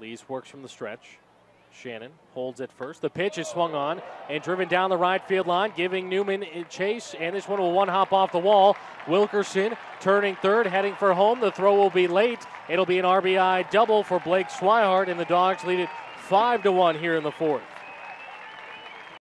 Lees works from the stretch. Shannon holds it first. The pitch is swung on and driven down the right field line, giving Newman chase, and this one will one hop off the wall. Wilkerson turning third, heading for home. The throw will be late. It'll be an RBI double for Blake Swihart, and the Dogs lead it five to one here in the fourth.